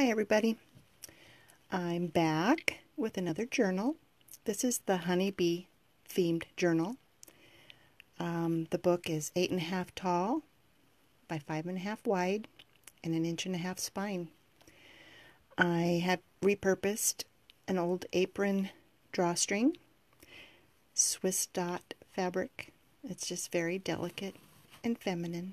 Hi everybody. I'm back with another journal. This is the honeybee themed journal. Um, the book is eight and a half tall by five and a half wide and an inch and a half spine. I have repurposed an old apron drawstring, Swiss dot fabric. It's just very delicate and feminine.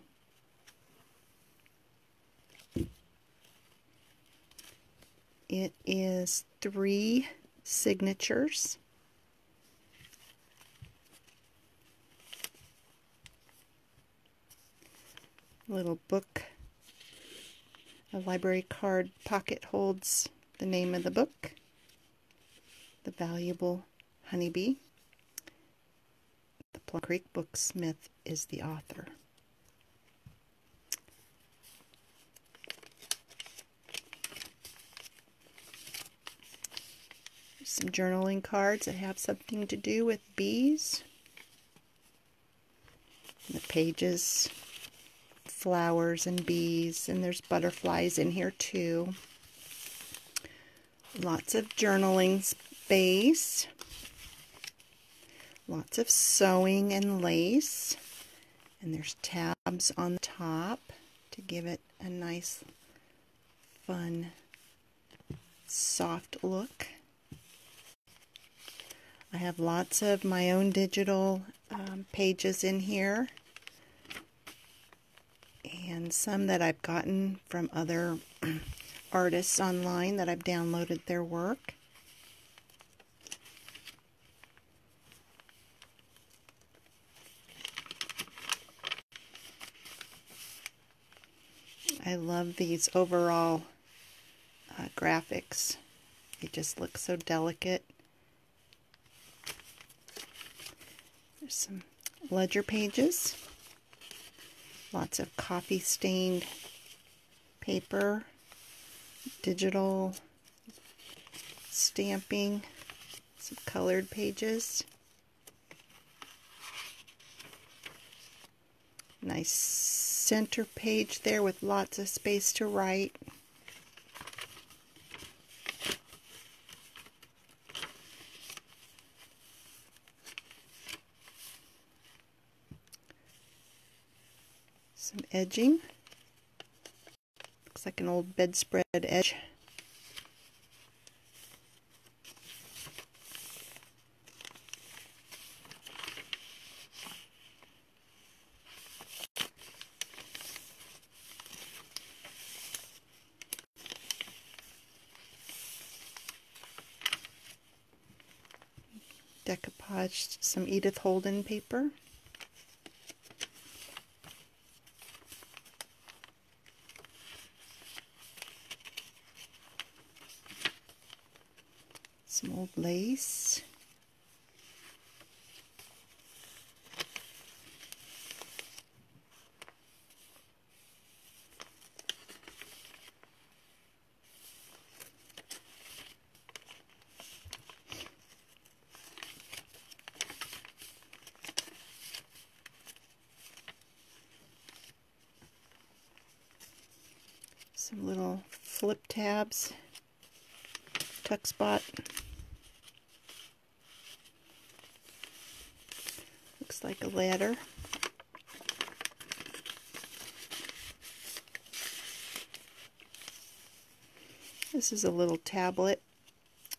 It is three signatures. Little book. A library card pocket holds the name of the book. The Valuable Honeybee. The Plum Creek Booksmith is the author. Some journaling cards that have something to do with bees. The pages, flowers and bees, and there's butterflies in here too. Lots of journaling space. Lots of sewing and lace. And there's tabs on the top to give it a nice, fun, soft look. I have lots of my own digital um, pages in here and some that I've gotten from other artists online that I've downloaded their work. I love these overall uh, graphics. They just look so delicate. There's some ledger pages. Lots of coffee stained paper, digital stamping, some colored pages. Nice center page there with lots of space to write. Some edging. Looks like an old bedspread edge. Decoupaged some Edith Holden paper. Some old lace. Some little flip tabs, tuck spot. Looks like a ladder. This is a little tablet.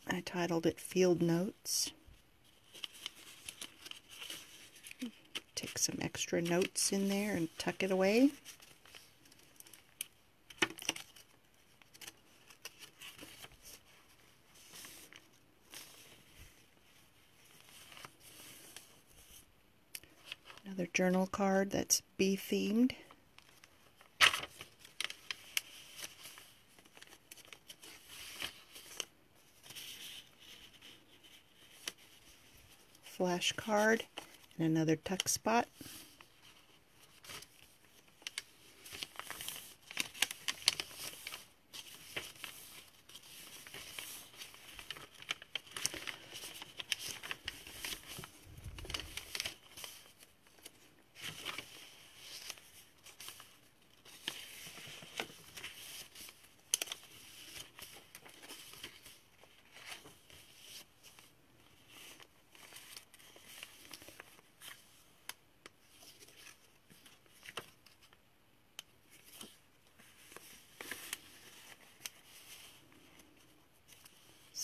I titled it Field Notes. Take some extra notes in there and tuck it away. Another journal card that's bee themed. Flash card and another tuck spot.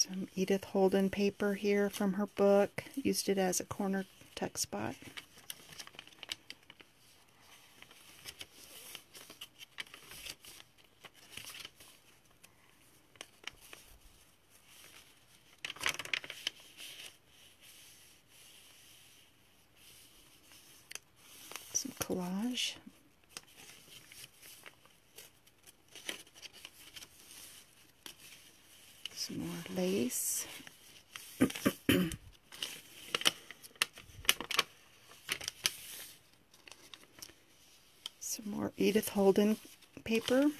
Some Edith Holden paper here from her book. Used it as a corner tuck spot. Some collage. Some more lace. Some more Edith Holden paper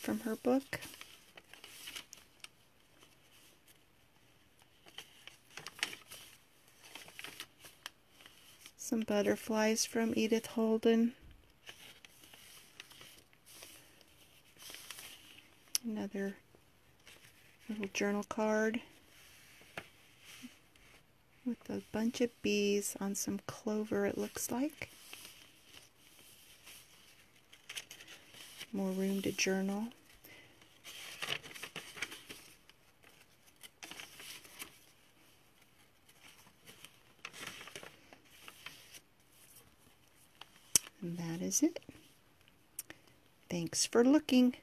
from her book. Some butterflies from Edith Holden. Another little journal card with a bunch of bees on some clover, it looks like. More room to journal. And that is it. Thanks for looking.